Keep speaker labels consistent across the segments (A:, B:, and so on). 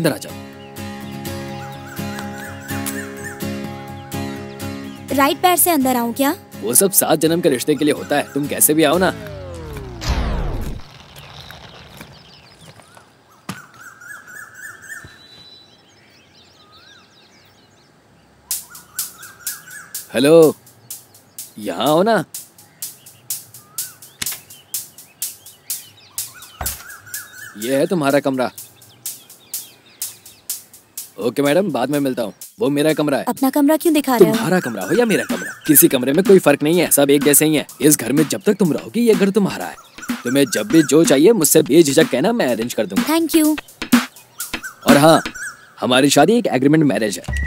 A: अंदर आ जाओ।
B: राइट पैर से अंदर आऊँ क्या?
A: वो सब सात जन्म के रिश्ते के लिए होता है। तुम कैसे भी आओ ना। हेलो यहाँ आओ ना। ये है तुम्हारा कमरा। ओके मैडम बाद में मिलता हूँ। वो मेरा कमरा है।
B: अपना कमरा क्यों दिखा रहे हो?
A: तुम्हारा कमरा हो या मेरा कमरा? किसी कमरे में कोई फ़र्क नहीं है सब एक जैसे ही है। इस घर में जब तक तुम रहोगी ये घर तुम्हारा है। तुम्हें जब भी जो चाहिए मुझसे बेझिझक कहना मैं अरेंज कर दूँगा।
B: थैंक यू
A: और हाँ हमारी शादी एक एग्रीमेंट मैरिज है।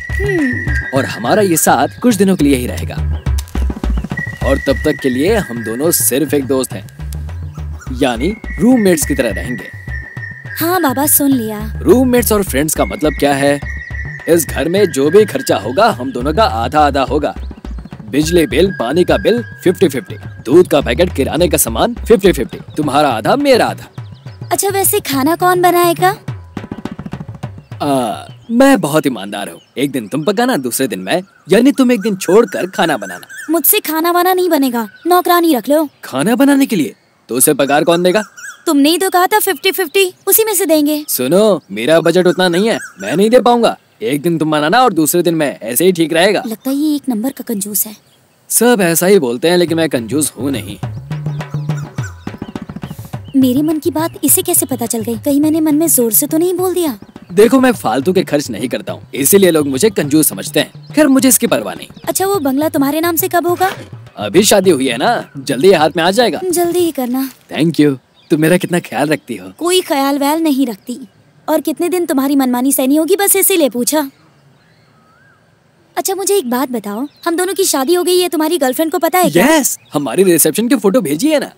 A: और हमारा ये साथ कुछ दिनों के लिए ही रहेगा। और तब तक के लिए हम दोनों सिर्फ़ एक दोस्त हैं। यानी रूममेट्स की तरह रहेंगे।
B: हाँ बाबा सुन लिया।
A: रूममेट्स और फ्रेंड्स का मतलब क्या है? इस घर में जो भी खर्चा होगा हम दोनों का आधा आधा होगा। बिजली बिल पानी का बिल फिफ्टी फिफ्टी दूध का पैकेट किराने का सामान फिफ्टी फिफ्टी तुम्हारा आधा मेरा आधा।
B: अच्छा वैसे खाना कौन बनाएगा?
A: आ, मैं बहुत ईमानदार हूँ। एक दिन तुम पकाना दूसरे दिन मैं। यानी तुम एक दिन छोड़कर खाना बनाना।
B: मुझसे खाना वाना नहीं बनेगा। नौकरानी रख लो।
A: खाना बनाने के लिए? तो उसे पगार कौन देगा?
B: तुमने ही तो कहा था फिफ्टी फिफ्टी उसी में से देंगे।
A: सुनो मेरा बजट उतना नहीं है मैं नहीं दे पाऊँगा। एक दिन तुम बनाना और दूसरे दिन मैं ऐसे ही ठीक रहेगा।
B: लगता है ये एक नंबर का कंजूस है।
A: सब ऐसा ही बोलते हैं लेकिन मैं कंजूस हूँ नहीं।
B: मेरे मन की बात इसे कैसे पता चल गई? कहीं मैंने मन में ज़ोर से तो नहीं बोल दिया?
A: देखो मैं फालतू के खर्च नहीं करता हूँ इसीलिए लोग मुझे कंजूस समझते हैं। खैर मुझे इसकी परवाह नहीं।
B: अच्छा वो बंगला तुम्हारे नाम से कब होगा?
A: अभी शादी हुई है ना? जल्दी हाथ में आ जाएगा।
B: जल्दी ही करना।
A: थैंक यू तुम मेरा कितना ख्याल रखती हो।
B: कोई ख्याल व्याल नहीं रखती। और कितने दिन तुम्हारी मनमानी सहनी होगी बस इसीलिए पूछा। अच्छा मुझे एक बात बताओ। हम दोनों की शादी हो गई है तुम्हारी गर्लफ्रेंड को पता है क्या?
A: यस हमारी रिसेप्शन की फ़ोटो भेजी है ना।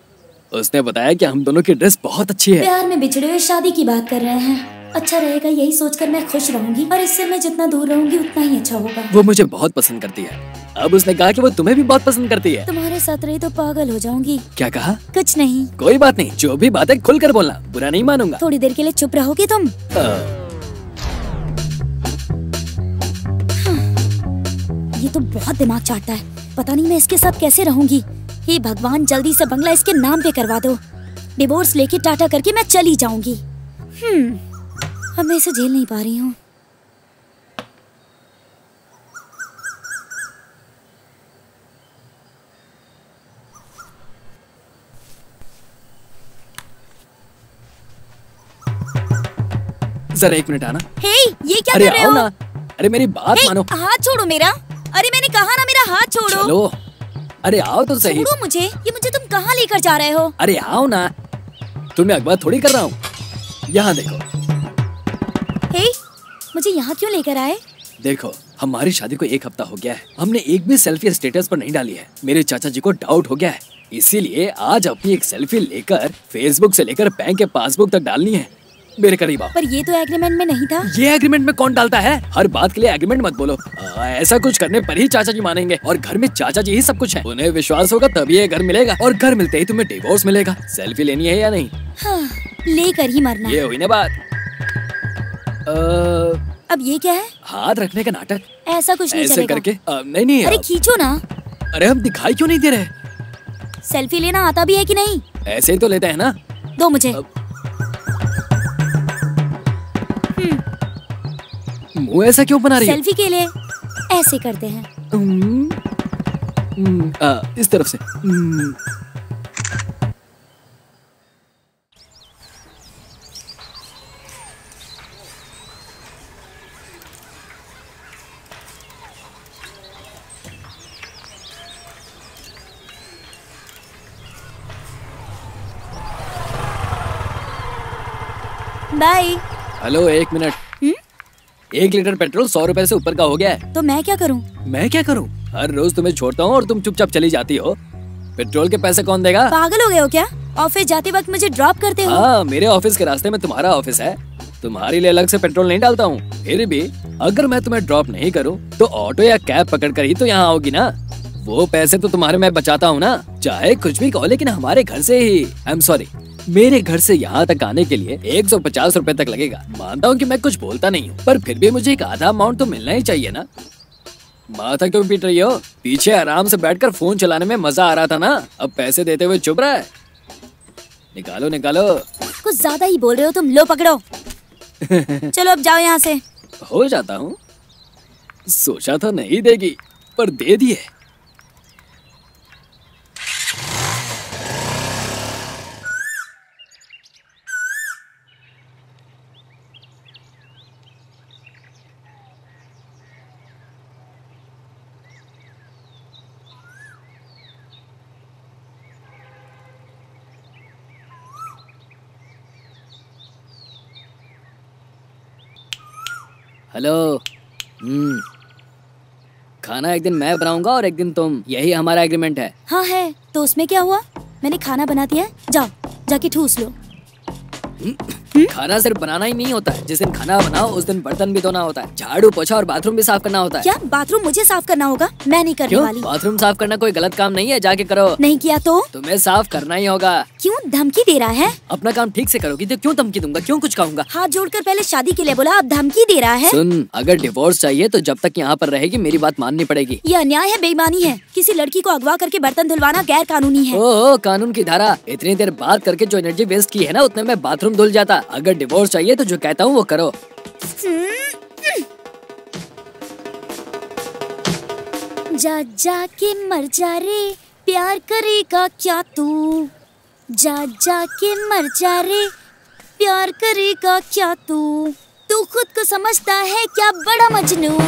A: उसने बताया कि हम दोनों की ड्रेस बहुत अच्छी है।
B: प्यार में बिछड़े हुए शादी की बात कर रहे हैं। अच्छा रहेगा यही सोचकर मैं खुश रहूँगी और इससे मैं जितना दूर रहूँगी उतना ही अच्छा होगा।
A: वो मुझे बहुत पसंद करती है। अब उसने कहा कि वो तुम्हें भी बहुत पसंद करती है।
B: तुम्हारे साथ रही तो पागल हो जाऊँगी।
A: क्या कहा?
B: कुछ नहीं।
A: कोई बात नहीं जो भी बात है खुलकर बोलना बुरा नहीं मानूँगा।
B: थोड़ी देर के लिए चुप रहोगे तुम?
A: अ,
B: ये तो बहुत दिमाग चाटता है। पता नहीं मैं इसके साथ कैसे रहूँगी। हे भगवान जल्दी से बंगला इसके नाम पे करवा दो। डिवोर्स लेके टाटा करके मैं चली जाऊँगी। हम्म। अब मैं इसे झेल नहीं पा रही हूँ।
A: जरा एक मिनट आना।
B: हे ये क्या
A: अरे
B: कर रहे हो?
A: ना। अरे मेरी बात
B: हे,
A: मानो।
B: हाथ छोड़ो मेरा। अरे मैंने कहा ना मेरा हाथ छोड़ो।
A: चलो। अरे आओ तो सही।
B: छोड़ो मुझे। ये मुझे तुम कहाँ लेकर जा रहे हो?
A: अरे आओ ना। तुम्हें अखबार थोड़ी कर रहा हूँ। यहाँ देखो।
B: मुझे यहाँ क्यों लेकर आए?
A: देखो हमारी शादी को एक हफ़्ता हो गया है। हमने एक भी सेल्फी स्टेटस पर नहीं डाली है। मेरे चाचा जी को डाउट हो गया है। इसीलिए आज अपनी एक सेल्फी लेकर फेसबुक से लेकर बैंक के पासबुक तक डालनी है। मेरे करीब आओ।
B: पर ये तो एग्रीमेंट में नहीं था।
A: ये एग्रीमेंट में कौन डालता है? हर बात के लिए एग्रीमेंट मत बोलो। आ, ऐसा कुछ करने पर ही चाचा जी मानेंगे। और घर में चाचा जी ही सब कुछ है। उन्हें विश्वास होगा तभी ये घर मिलेगा। और घर मिलते ही तुम्हें डिवोर्स मिलेगा। सेल्फी लेनी है या नहीं?
B: हाँ, लेकर ही मरना।
A: ये हुई ना बात। आ,
B: अब ये क्या है?
A: हाथ रखने का नाटक।
B: ऐसा कुछ नहीं
A: ऐसे
B: चलेगा।
A: करके आ, नहीं नहीं
B: अरे खींचो ना।
A: अरे हम दिखाई क्यों नहीं दे रहे?
B: सेल्फी लेना आता भी है कि नहीं?
A: ऐसे ही तो लेते हैं ना।
B: दो मुझे।
A: अब- मुँह ऐसा क्यों बना रही है?
B: सेल्फी के लिए ऐसे करते हैं।
A: हम्म, हम्म, इस तरफ़ से।
B: बाय।
A: हेलो एक मिनट।
B: हम्म?
A: एक लीटर पेट्रोल सौ रुपए से ऊपर का हो गया है।
B: तो मैं क्या करूँ?
A: मैं क्या करूँ? हर रोज तुम्हें छोड़ता हूँ और तुम चुपचाप चली जाती हो। पेट्रोल के पैसे कौन देगा?
B: पागल हो गए हो क्या? ऑफ़िस जाते वक्त मुझे ड्रॉप करते हो?
A: हाँ मेरे ऑफ़िस के रास्ते में तुम्हारा ऑफ़िस है। तुम्हारे लिए अलग से पेट्रोल नहीं डालता हूँ। फिर भी अगर मैं तुम्हें ड्रॉप नहीं करूँ तो ऑटो या कैब पकड़ कर ही तो यहाँ आओगी ना? वो पैसे तो तुम्हारे मैं बचाता हूँ ना? चाहे कुछ भी कहो लेकिन हमारे घर से ही। आई एम सॉरी मेरे घर से यहाँ तक आने के लिए एक सौ पचास रूपए तक लगेगा। मानता हूँ कि मैं कुछ बोलता नहीं हूँ पर फिर भी मुझे एक आधा अमाउंट तो मिलना ही चाहिए ना। माथा क्यों पीट रही हो? पीछे आराम से बैठकर फ़ोन चलाने में मज़ा आ रहा था ना? अब पैसे देते हुए चुप रहा। है निकालो निकालो।
B: कुछ ज़्यादा ही बोल रहे हो तुम लो पकड़ो। चलो अब जाओ यहाँ से।
A: हो जाता हूँ। सोचा था नहीं देगी पर दे दिए हेलो हम्म खाना एक दिन मैं बनाऊँगा और एक दिन तुम। यही हमारा एग्रीमेंट है।
B: हाँ है। तो उसमें क्या हुआ? मैंने खाना बना दिया है। जाओ जाके ठूस लो।
A: खाना सिर्फ़ बनाना ही नहीं होता। है जिस दिन खाना बनाओ उस दिन बर्तन भी धोना होता है। झाड़ू पोछा और बाथरूम भी साफ़ करना होता है।
B: क्या बाथरूम मुझे साफ़ करना होगा? मैं नहीं करने
A: क्यों?
B: वाली।
A: बाथरूम साफ़ करना कोई गलत काम नहीं है जाके करो।
B: नहीं किया तो?
A: तुम्हें साफ़ करना ही होगा।
B: क्यों धमकी दे रहा है?
A: अपना काम ठीक से करोगी तो क्यों धमकी दूँगा? क्यों कुछ कहूँगा?
B: हाथ जोड़कर पहले शादी के लिए बोला अब धमकी दे रहा है।
A: सुन अगर डिवोर्स चाहिए तो जब तक यहाँ पर रहेगी मेरी बात माननी पड़ेगी।
B: ये अन्याय है बेईमानी है। किसी लड़की को अगवा करके बर्तन धुलवाना गैर कानूनी है।
A: ओ कानून की धारा। इतनी देर बात करके जो एनर्जी वेस्ट की है ना उतने में बाथरूम धुल जाता। अगर डिवोर्स चाहिए तो जो कहता हूँ वो करो।
B: जा जा के मर जा रे प्यार करेगा क्या तू? जा जा के मर जा रे प्यार करेगा क्या तू? तू खुद को समझता है क्या बड़ा मजनू?